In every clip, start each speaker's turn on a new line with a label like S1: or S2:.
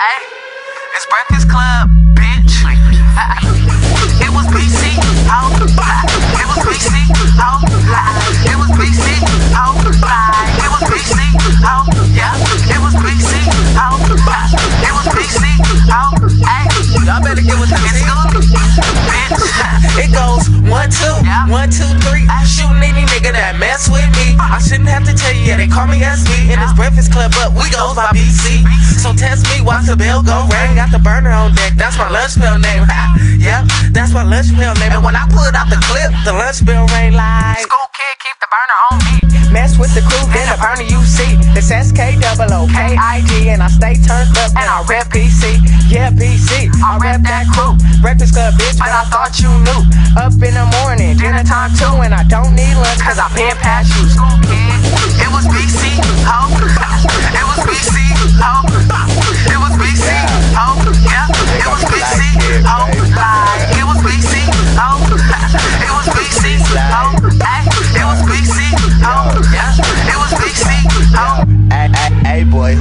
S1: Hey, it's Breakfast Club, bitch. it was BC, oh, it was BC, oh, it was BC, oh, it was BC, oh, yeah, it was BC, oh, it was BC, oh, hey,
S2: Y'all better get with
S1: it's good, bitch.
S2: It goes one, two,
S1: Yeah.
S2: one, two, three. Shooting any nigga that mess with me. I shouldn't have to tell you, call me SB in this Breakfast Club, but we goes by BC. So test me, watch the bell go ring. Got the burner on deck, that's my lunch bell name. yep, that's my lunch bell name. And when I put out the clip, the lunch bell rang like.
S1: School kid, keep the burner on me.
S2: Mess with the crew, then the burner you see. It's SK double O K I G, and I stay turned up and I rep PC. Yeah, PC. I rep that crew. Breakfast Club, bitch, but I thought you knew. Up in the morning, dinner time too, and I don't need lunch cause I been past you.
S1: School kid,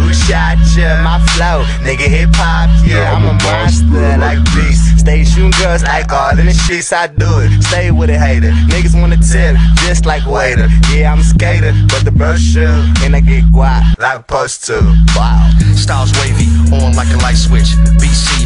S3: who shot ya? My flow, nigga, hip hop, yeah, I'm a monster like beast. Stay shooting girls like all in the streets, I do it. Stay with it, hater. Niggas wanna tip, just like waiter. Yeah, I'm a skater, but the bro shoot, and I get guap like post to. Wow.
S4: Styles wavy, on like a light switch. BC ho,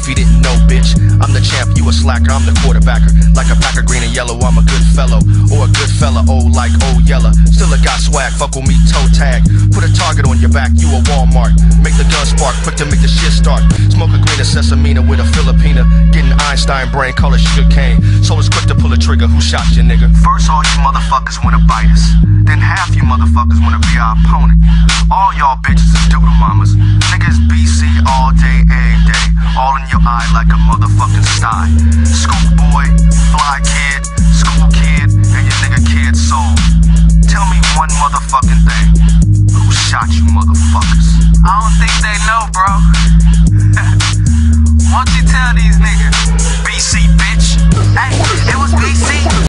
S4: if you didn't know, bitch. I'm the champ, you a slacker, I'm the quarterbacker. Like a pack of green and yellow, I'm a good fellow. Or a good fella, oh like oh, old yella. Still a got swag, fuck with me, toe tag. Put a target on your back, you a Walmart. Make the gun spark, quick to make the shit start. Smoke a green of sesamina with a Filipina. Getting Einstein brain, call it sugar cane. So it's quick to pull a trigger, who shot you, nigga? First, all you motherfuckers wanna bite us. Then half you motherfuckers wanna be our opponent. All y'all bitches is doodle mamas on your eye like a motherfucking sty. Schoolboy, fly kid, school kid, and your nigga kid soul. Tell me one motherfucking thing. Who shot you motherfuckers?
S1: I don't think they